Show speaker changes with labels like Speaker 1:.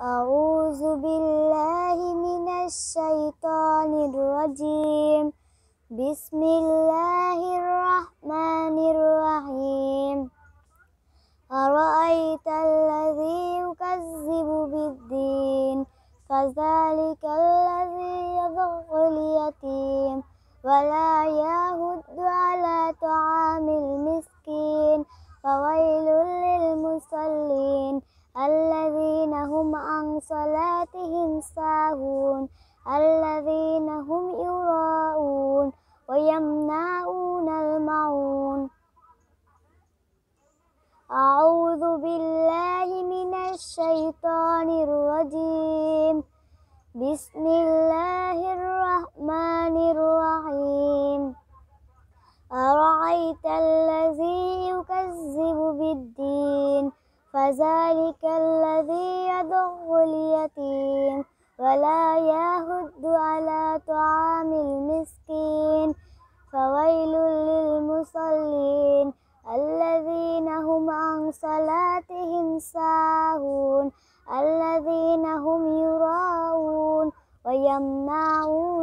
Speaker 1: أعوذ بالله من الشيطان الرجيم. بسم الله الرحمن الرحيم. أرأيت الذي يكذب بالدين؟ فذلك الذي يضع اليتيم. ولا يهد على طعام المسكين. فويل للمصلين. صلاتهم ساهون الذين هم يراءون ويمنعون المعون أعوذ بالله من الشيطان الرجيم. بسم الله الرحمن الرحيم. أرأيت الذي يكذب فذلك الذي يدع اليتيم ولا يهد على طعام المسكين فويل للمصلين الذين هم عن صلاتهم ساهون الذين هم يراءون ويمنعون